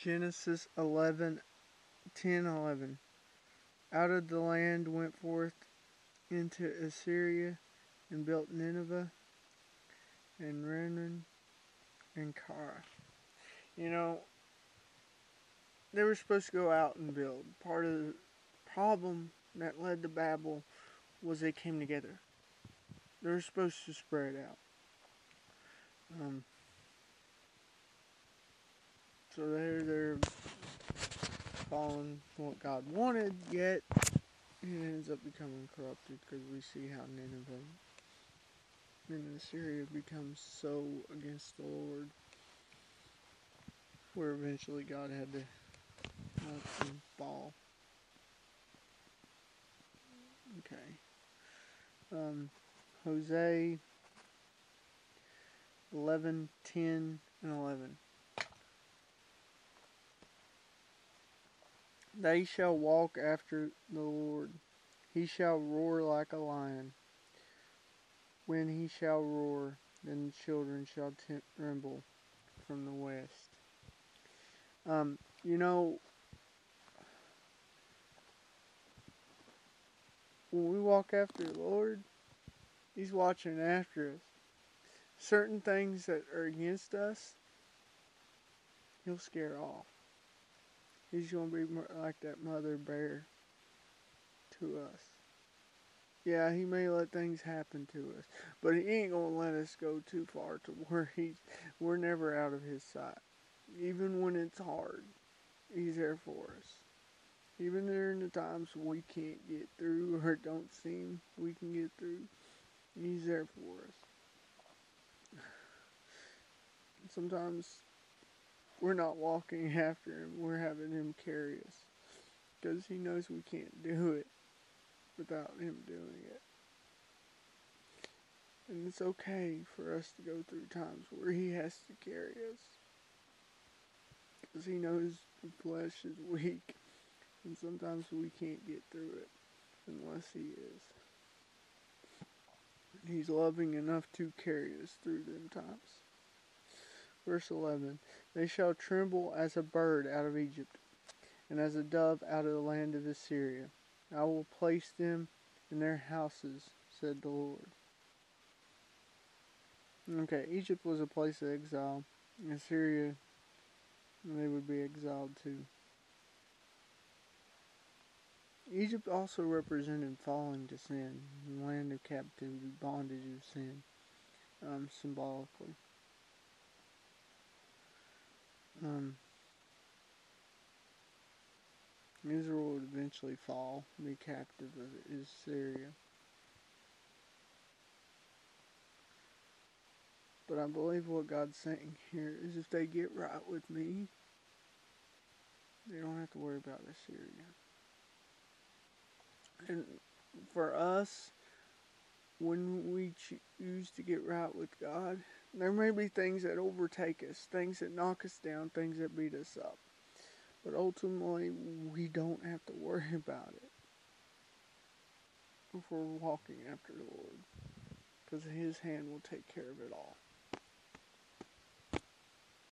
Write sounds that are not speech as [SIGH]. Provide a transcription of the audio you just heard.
Genesis 11 10 11. Out of the land went forth into Assyria and built Nineveh and Renan and Kara. You know, they were supposed to go out and build. Part of the problem that led to Babel was they came together. They were supposed to spread out. Um, so they're they're following what God wanted, yet it ends up becoming corrupted because we see how Nineveh and Assyria becomes so against the Lord, where eventually God had to let them fall. Okay. Um, Hosea 11, 10, and 11. They shall walk after the Lord. He shall roar like a lion. When he shall roar, then the children shall tremble from the west. Um, you know, when we walk after the Lord, He's watching after us. Certain things that are against us, He'll scare off. He's to be like that mother bear to us. Yeah, he may let things happen to us, but he ain't to let us go too far to where [LAUGHS] he's, we're never out of his sight. Even when it's hard, he's there for us. Even during the times we can't get through or don't seem we can get through, he's there for us. [SIGHS] Sometimes we're not walking [LAUGHS] after him, we're having him carry us. Because he knows we can't do it without him doing it. And it's okay for us to go through times where he has to carry us. Because he knows the flesh is [LAUGHS] weak. And sometimes we can't get through it unless he is. He's loving enough to carry us through them times. Verse 11 They shall tremble as a bird out of Egypt, and as a dove out of the land of Assyria. I will place them in their houses, said the Lord. Okay, Egypt was a place of exile. Assyria, they would be exiled too. Egypt also represented falling to sin, the land of captivity, bondage of sin, um, symbolically. Um, Israel would eventually fall, be captive of Assyria. But I believe what God's saying here is if they get right with me, they don't have to worry about Assyria. And for us, when we choose to get right with God, there may be things that overtake us, things that knock us down, things that beat us up. But ultimately, we don't have to worry [LAUGHS] about it if we're walking after the Lord. Because His hand will take care of it all.